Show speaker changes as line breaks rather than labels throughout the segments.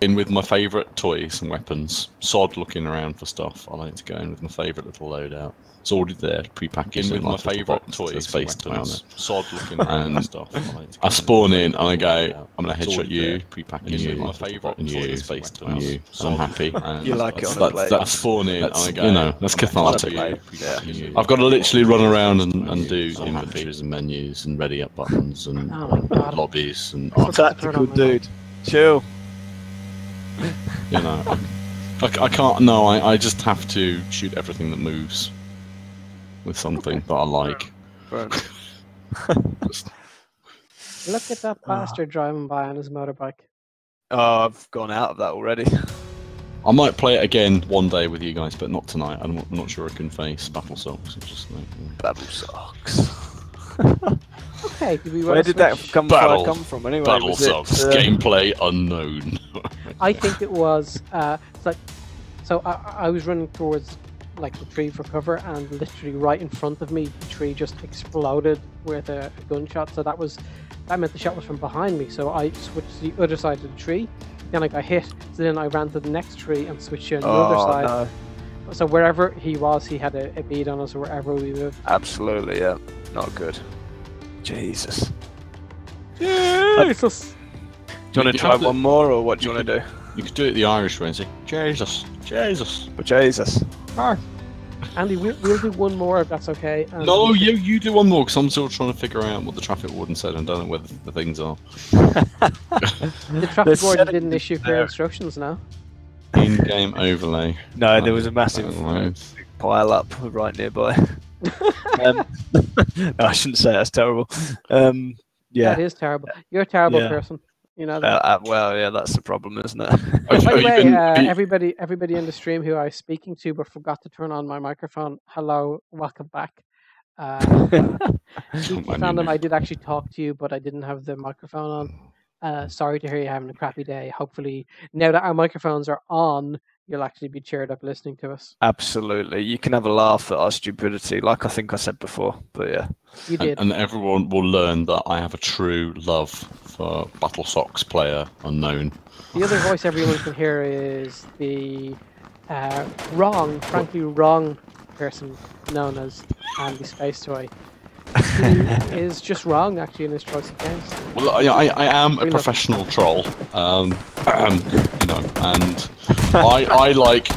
in with my favourite toys and weapons. Sod looking around for stuff. I like to go in with my favourite little loadout. It's already there, prepackaged.
In with my
like
favourite toys
with
and
space toy on
weapons.
it.
Sod looking around
And
stuff. I like to
I spawn in and I go. I'm gonna headshot you,
there.
prepackage
In
you,
with my favourite
bot and you,
toys,
space
weapons.
on you. And I'm happy.
looking
And
You like it
that's,
on a
that's,
plate.
that's spawn in and I go, you know, that's cathartic.
plate.
Yeah.
You-
I've got to literally run around and, and do
So
inventories and menus and ready up buttons and
Oh my God.
lobbies and
What's that?
Tactical dude. Chill.
you know I, I, I can't no I, I just have to shoot everything that moves with something that I like
Right.
Look at that
Ah.
bastard driving by on his motorbike.
Oh, I've gone out of that already.
I might play it again one day with you guys but not tonight I'm not, I'm not sure I can face battle socks it's just like mm.
Battle socks.
Okay, do we
Where
wanna
did that
switch?
come,
Battle-
come from anyway?
battle
Was it,
socks
uh,
gameplay unknown
I think it was uh, like so. I, I was running towards like the tree for cover, and literally right in front of me, the tree just exploded with a, a gunshot. So that was that meant the shot was from behind me. So I switched to the other side of the tree. Then I got hit. So then I ran to the next tree and switched to another
Oh,
side.
no.
So wherever he was, he had a, a bead on us, or wherever we moved.
Absolutely, yeah. Not good. Jesus.
Jesus.
Do you want to
have
try
to-
one more, or what do you want to do?
you could do it the Irish way and say Jesus Jesus
But Jesus. Ah.
Andy, we'll, we'll do one more if that's okay. and-
no you you do one more because I'm still trying to figure out what the traffic warden said and don't know where the, the things are
The traffic
There's
warden
seven
didn't issue clear
there.
instructions now.
in-game overlay
No, there was a massive
Right.
pile up right nearby. Um, no, I shouldn't say that's terrible. Um, yeah.
That is terrible. You're a terrible
Yeah.
person. You know
Uh,
that.
uh, well, yeah, that's the problem, isn't it?
Have-
By the way,
been-
uh,
be-
everybody, everybody in the stream who I was speaking to but forgot to turn on my microphone. Hello, welcome back. Uh, Geeky
I
fandom, I did actually talk to you, but I didn't have the microphone on. Uh, sorry to hear you having a crappy day. Hopefully, now that our microphones are on, you'll actually be cheered up listening to us.
Absolutely. You can have a laugh at our stupidity, like I think I said before. But yeah.
You
and,
did.
and everyone will learn that I have a true love for Battle Socks player unknown.
The other voice everyone can hear is the uh, wrong, frankly wrong person known as Andy Space Toy. Is just wrong actually in his choice of games.
Well, I, I, I am a professional troll, um, you know, and I, I like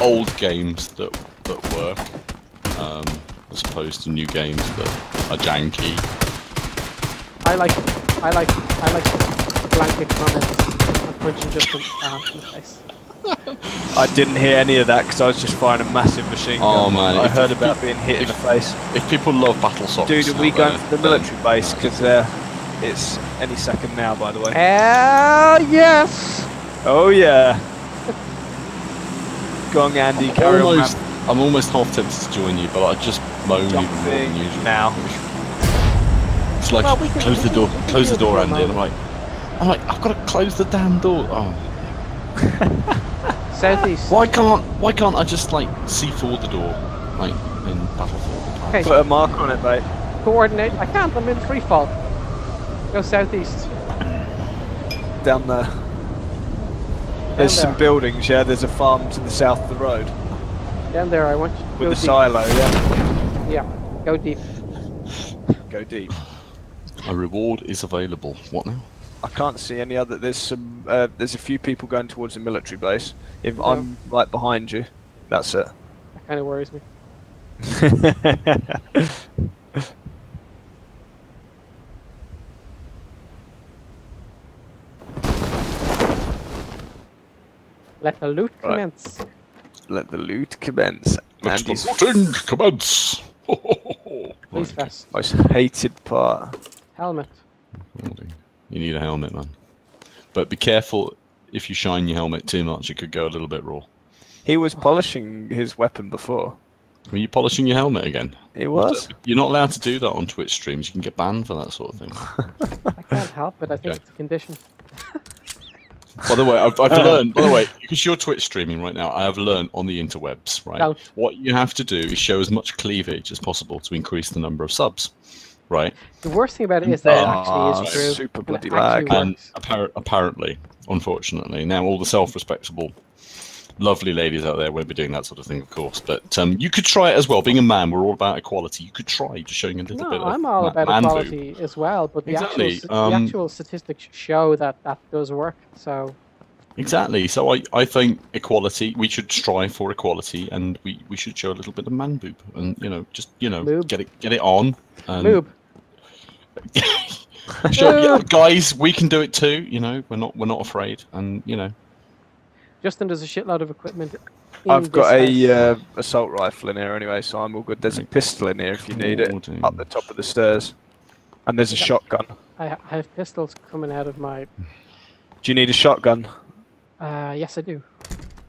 old games that that work, um, as opposed to new games that are janky.
I like, I like, I like blanket comments and punching just a uh, in the face.
I didn't hear any of that because I was just firing a massive machine gun.
Oh, man,
I
if-
heard about being hit in the face.
If people love Battle Socks,
Dude, are we
out
going
there,
for the
then-
military base? Because uh, it's any second now, by the way.
Hell yes!
Oh, yeah. Gong Andy, carry on.
almost,
man.
I'm almost half tempted to join you, but I just moan even more than usual.
now.
It's like
Well, we
close the door, close the door, Andy. And I'm like, I'm like, I've got to close the damn door. Oh,
Southeast.
why can't why can't I just like see through the door, like in Battlefield?
Okay,
Put a mark on it, mate.
coordinate. I can't. I'm in free fall. Go southeast.
Down there. There's
Down
some buildings, yeah. There's a farm to the south of the road
Down there. I want you to
with
go
a
deep.
silo, yeah.
Yeah, go deep.
Go deep.
A reward is available. What now?
I can't see any other. There's some. Uh, there's a few people going towards the military base. If I'm right behind you, that's it.
That kind of worries me. Let the loot
Right.
commence.
Let the loot commence.
Let
Andy's
the looting commence.
Please fast.
most hated part.
Helmet.
You need a helmet, man. But be careful if you shine your helmet too much; it could go a little bit raw.
He was polishing his weapon before.
Were you polishing your helmet again?
He was.
You're not allowed to do that on Twitch streams. You can get banned for that sort of thing.
I can't help it. I think
Okay.
it's a condition.
By the way, I've, I've uh. learned. By the way, because you're Twitch streaming right now, I have learned on the interwebs. Right,
Don't.
what you have to do is show as much cleavage as possible to increase the number of subs. Right?
The worst thing about it is that it
Ah,
actually is true.
super bloody lag.
And appar- apparently, unfortunately, now all the self-respectable, lovely ladies out there won't be doing that sort of thing, of course. But um, you could try it as well. Being a man, we're all about equality. You could try just showing a little
No,
bit of
I'm all
ma-
about equality as well, but the
Exactly,
actual
um,
the actual statistics show that that does work. So
Exactly. So I, I think equality. We should strive for equality, and we, we should show a little bit of man boob, and you know, just you know, get it get it on. And. Sure, yeah, guys, we can do it too. You know, we're not we're not afraid, and you know,
Justin does a shitload of equipment.
I've got
this
a uh, assault rifle in here anyway, so I'm all good. There's a pistol in here if you need it,
Lordy.
up the top of the stairs, and there's a shotgun.
I, I have pistols coming out of my.
Do you need a shotgun?
Uh, yes, I do.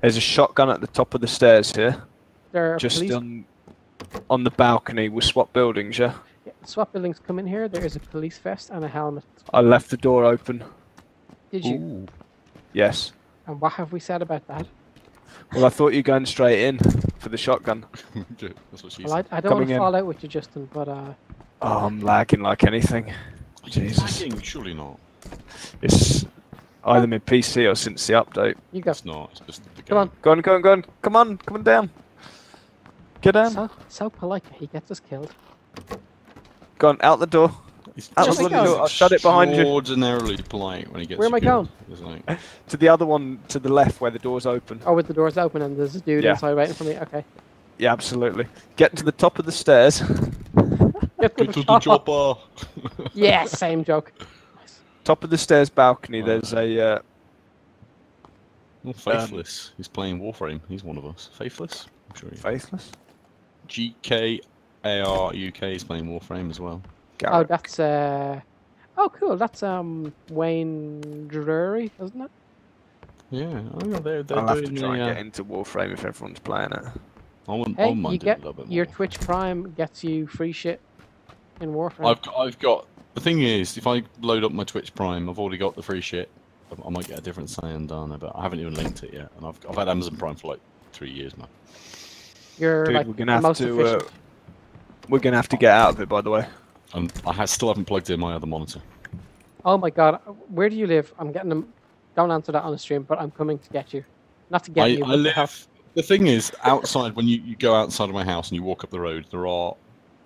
There's a shotgun at the top of the stairs here,
There are
just
police.
on on the balcony. We'll swap buildings, yeah.
Yeah, swap buildings come in here. There is a police vest and a helmet.
I left the door open.
Did you?
Ooh.
Yes.
And what have we said about that?
Well, I thought you were going straight in for the shotgun.
That's what she
Well, I,
said.
I don't want to
in.
fall out with you, Justin, but uh,
Oh, I'm lagging like anything. Jesus.
Lagging? Surely not.
It's either my PC or since the update.
you go.
It's not. It's just the
Come on.
game.
Go on, go on, go on. Come on, come on down. Get down.
So, so polite. He gets us killed.
Go on, out the door.
He's
Out
the
just
door.
I'll shut it behind you.
Extraordinarily polite when he gets.
Where am I
killed. It's like,
To the other one to the left where the door's open.
Oh, with the doors open and there's a dude
Yeah.
inside waiting for me. Okay.
Yeah, absolutely. Get to the top of the stairs.
Get
Get to the chopper.
Yeah, same joke.
top of the stairs balcony,
Wow.
there's a. Uh,
Well, Faithless. He's playing Warframe. He's one of us. Faithless. I'm sure. He...
faithless?
GK AR UK is playing Warframe as well.
Oh, that's uh. Oh, cool. That's um Wayne Drury, isn't it?
Yeah. Oh, yeah, they're, they're
I'll have to try
the.
and
Uh,
get into Warframe if everyone's playing it.
I wouldn't, I
Hey,
wouldn't mind
you
doing
get
a little bit
your. Twitch Prime gets you free shit in Warframe.
I've got, I've got. The thing is, if I load up my Twitch Prime, I've already got the free shit. I- I might get a different Syandana, but I haven't even linked it yet. And I've, I've had Amazon Prime for like three years now.
You're
Dude,
like
we're
the
gonna have
most
to. Uh,
efficient.
We're gonna have to get out of it, by the way.
And I ha- still haven't plugged in my other monitor.
Oh my god, where do you live? I'm getting them. Don't answer that on the stream, but I'm coming to get you. Not to get
I,
you.
I live.
have-
The thing is, outside when you, you go outside of my house and you walk up the road, there are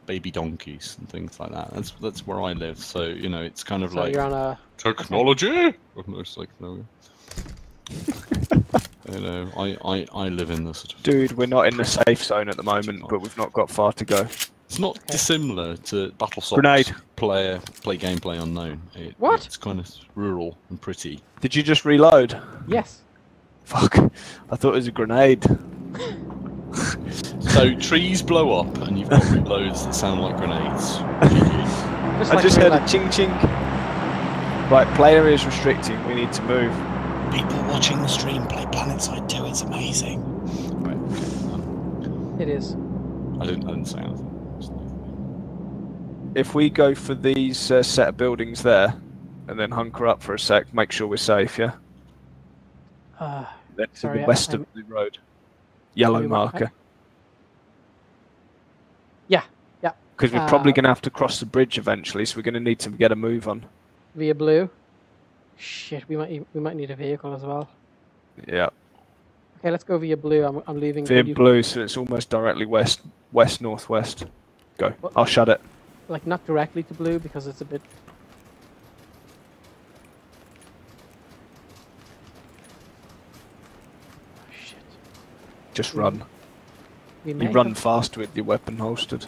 baby donkeys and things like that. That's that's where I live. So you know, it's kind of
So
like
you're on a.
technology. And It's like no. you know, I, I, I live in the sort of.
Dude, we're not in the safe zone at the moment, but we've not got far to go.
It's not
Okay.
dissimilar to Battlesocks
Grenade.
player play gameplay unknown. It,
What?
It's kind of rural and pretty.
Did you just reload?
Yes.
Fuck. I thought it was a grenade.
So trees blow up and you've got reloads that sound like grenades. GG.
Just
I
like
just
real
heard a ching ching. Right, play area is restricting. We need to move.
People watching the stream play PlanetSide 2. It's amazing. Right.
It is.
I didn't. I didn't say anything.
If we go for these uh, set of buildings there, and then hunker up for a sec, make sure we're safe, yeah?
Uh,
Then to
Sorry,
the west
I'm-
of the road. Yellow marker.
Yeah, yeah.
Because we're probably
Uh,
going to have to cross the bridge eventually, so we're going to need to get a move on.
via blue. Shit, we might we might need a vehicle as well.
Yeah.
Okay, let's go via blue. I'm, I'm leaving.
Via blue, so it's almost directly west, west, northwest. Go.
What?
I'll shut it.
Like not directly to blue because it's a bit. Oh, shit.
Just run.
We
You run
have-
fast with your weapon holstered.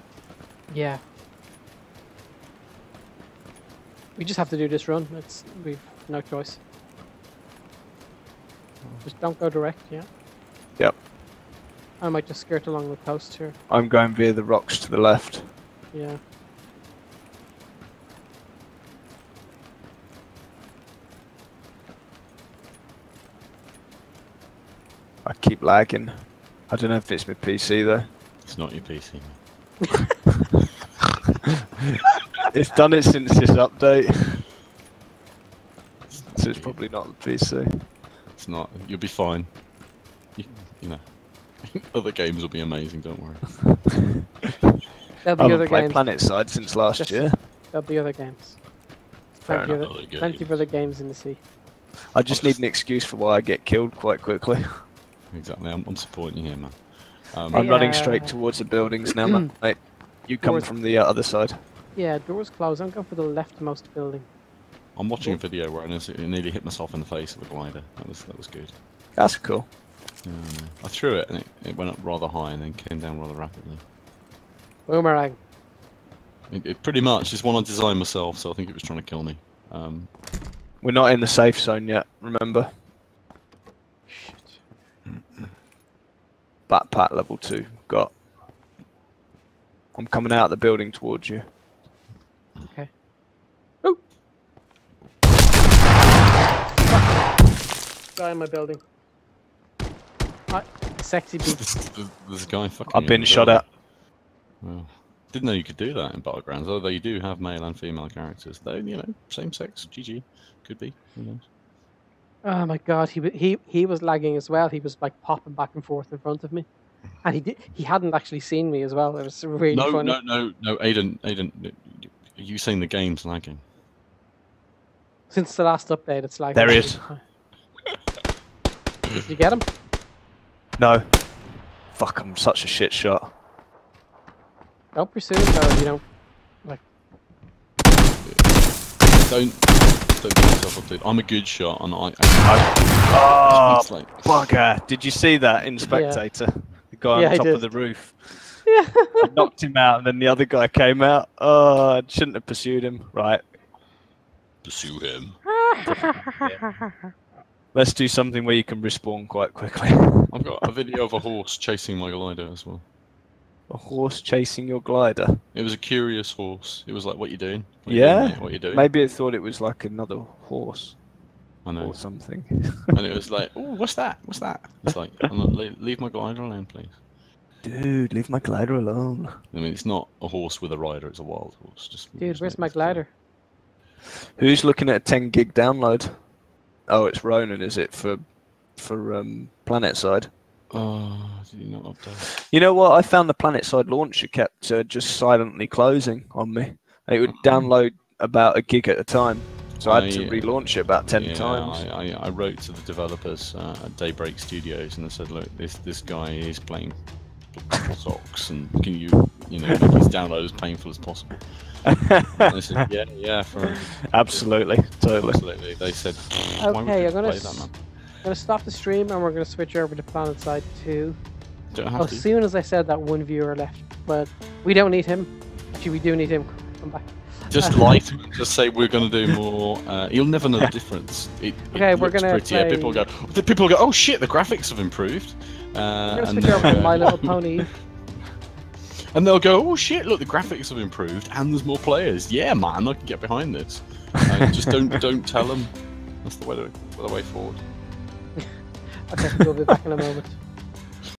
Yeah. We just have to do this run. It's we've no choice. Just don't go direct, yeah.
Yep.
I might just skirt along the coast here.
I'm going via the rocks to the left.
Yeah.
I keep lagging. I don't know if it's my PC though.
It's not your PC.
It's done it since this update. So it's probably not the PC.
It's not. You'll be fine. You, you know, other games will be amazing. Don't worry.
There'll
I
be
haven't
other
played
games.
Planet Side since last
Just-
year.
There'll be other games.
Fair
Plenty,
enough.
other,
Other games.
plenty of other games in the sea.
I just need an excuse for why I get killed quite quickly.
Exactly. I'm, I'm supporting you here, man. Um,
I'm
Hey,
running straight towards the buildings now, man. Mate, you come
Towards-
from the uh, other side.
Yeah, doors closed. I'm going for the leftmost building.
I'm watching a video where I nearly- nearly hit myself in the face with a glider. That was that was good.
That's cool.
Yeah, I threw it and it, it went up rather high and then came down rather rapidly.
Boomerang.
It, it pretty much is one I designed myself, so I think it was trying to kill me. Um,
We're not in the safe zone yet, remember? Backpack level 2. Got. I'm coming out of the building towards you.
Okay. Oh! Guy in my building. Hi, sexy beat.
there's, there's a guy fucking.
I've been shot
building.
at.
Well, didn't know you could do that in Battlegrounds, although you do have male and female characters. Though, you know, same sex, GG. Could be. Who knows?
Oh my god, he he he was lagging as well. He was like popping back and forth in front of me, and he did he hadn't actually seen me as well. It was really
No,
funny.
no, no, no, Aiden, Aiden, are you saying the game's lagging?
Since the last update, it's lagging.
There he is.
Did you get him?
No. Fuck, I'm such a shit shot.
Don't pursue him though. You know, like
Don't, don't beat yourself up, dude. I'm a good shot, and I. I
Oh,
it's like,
bugger. Did you see that in Spectator? The guy
Yeah,
on
I
top of the roof.
yeah.
I knocked him out, and then the other guy came out. Oh, I shouldn't have pursued him. Right.
pursue him.
Let's do something where you can respawn quite quickly.
I've got a video of a horse chasing my glider as well.
A horse chasing your glider.
It was a curious horse. It was like, "What you doing? What you
Yeah,
doing, mate? what you doing?"
Maybe it thought it was like another horse
I know.
or something.
and it was like, "Oh, what's that? What's that?" It's like, I'm not, leave, "Leave my glider alone, please."
Dude, leave my glider alone.
I mean, it's not a horse with a rider; it's a wild horse. Just
Dude,
just
where's my
this clear.
glider?
Who's looking at a 10 gig download? Oh, it's Ronan, is it for for um, Planet Side?
Oh, did you not update?
You know what? I found the Planet Side launcher kept uh, just silently closing on me. It would download about a gig at a time, so I had to relaunch it about 10
yeah,
times.
I, I, I wrote to the developers uh, at Daybreak Studios and I said, look, this this guy is playing socks, and can you, you know, make his download as painful as possible? And they said, yeah, yeah, for
Absolutely, totally.
absolutely. They said, why would
Okay,
you
I'm gonna
play that, man?
Gonna stop the stream and we're gonna switch over to Planet Side 2.
Don't have
As
to.
soon as I said that, one viewer left, but we don't need him. Actually, we do need him. Come back.
Just lie to him. Just say we're going to do more. Uh, you'll never know the difference. It, it
Okay, we're gonna
prettier. People go. The people go. Oh shit! The graphics have improved. Uh,
We're gonna
and,
switch over to
they'll
My
go-
Little Pony.
and they'll go. Oh shit! Look, the graphics have improved, and there's more players. Yeah, man, I can get behind this. Uh, just don't don't tell them. That's the way to, the way forward.
Okay, we'll be back in a moment.